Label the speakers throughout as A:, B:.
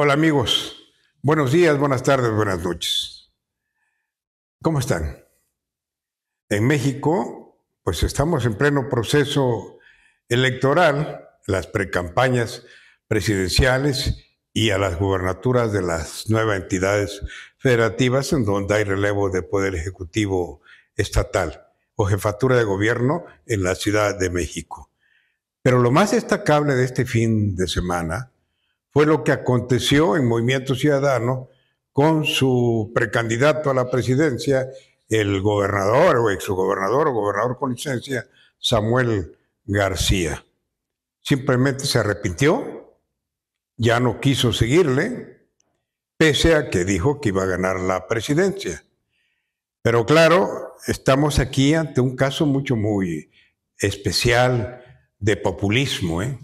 A: Hola amigos, buenos días, buenas tardes, buenas noches. ¿Cómo están? En México, pues estamos en pleno proceso electoral, las precampañas presidenciales y a las gubernaturas de las nuevas entidades federativas en donde hay relevo de poder ejecutivo estatal o jefatura de gobierno en la Ciudad de México. Pero lo más destacable de este fin de semana fue lo que aconteció en Movimiento Ciudadano con su precandidato a la presidencia, el gobernador o exgobernador o gobernador con licencia, Samuel García. Simplemente se arrepintió, ya no quiso seguirle, pese a que dijo que iba a ganar la presidencia. Pero claro, estamos aquí ante un caso mucho, muy especial de populismo. ¿eh?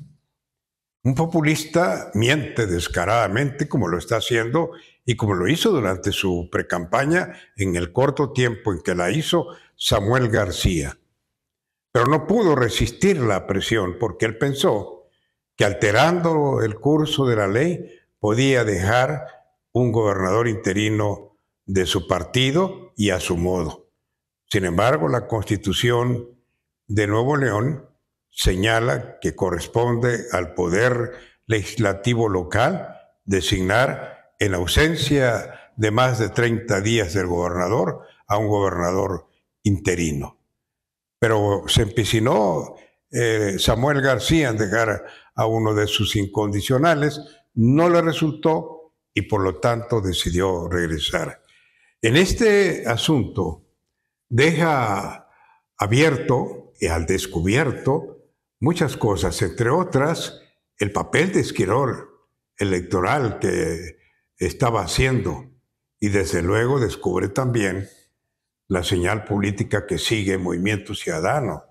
A: Un populista miente descaradamente como lo está haciendo y como lo hizo durante su precampaña en el corto tiempo en que la hizo Samuel García. Pero no pudo resistir la presión porque él pensó que alterando el curso de la ley podía dejar un gobernador interino de su partido y a su modo. Sin embargo, la constitución de Nuevo León señala que corresponde al poder legislativo local designar en ausencia de más de 30 días del gobernador a un gobernador interino. Pero se empecinó eh, Samuel García en dejar a uno de sus incondicionales, no le resultó y por lo tanto decidió regresar. En este asunto deja abierto y al descubierto muchas cosas, entre otras el papel de Esquirol electoral que estaba haciendo y desde luego descubre también la señal política que sigue Movimiento Ciudadano,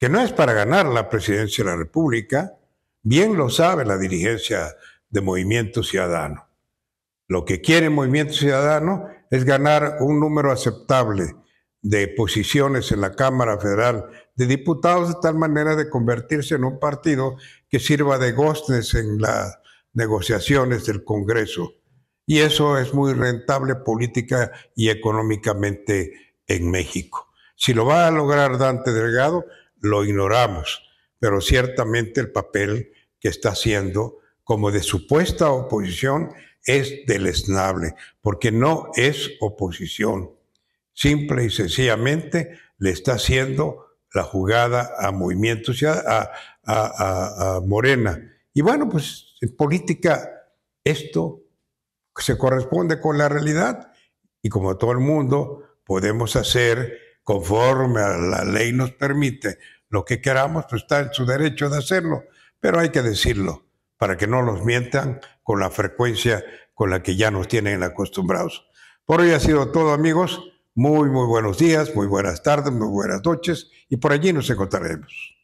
A: que no es para ganar la presidencia de la República, bien lo sabe la dirigencia de Movimiento Ciudadano. Lo que quiere Movimiento Ciudadano es ganar un número aceptable de posiciones en la Cámara Federal de Diputados de tal manera de convertirse en un partido que sirva de gostes en las negociaciones del Congreso. Y eso es muy rentable política y económicamente en México. Si lo va a lograr Dante Delgado, lo ignoramos, pero ciertamente el papel que está haciendo como de supuesta oposición es deleznable, porque no es oposición simple y sencillamente le está haciendo la jugada a Movimiento a, a, a, Morena. Y bueno, pues en política esto se corresponde con la realidad y como todo el mundo podemos hacer conforme a la ley nos permite lo que queramos, pues está en su derecho de hacerlo, pero hay que decirlo para que no nos mientan con la frecuencia con la que ya nos tienen acostumbrados. Por hoy ha sido todo amigos. Muy, muy buenos días, muy buenas tardes, muy buenas noches y por allí nos encontraremos.